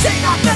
Take nothing.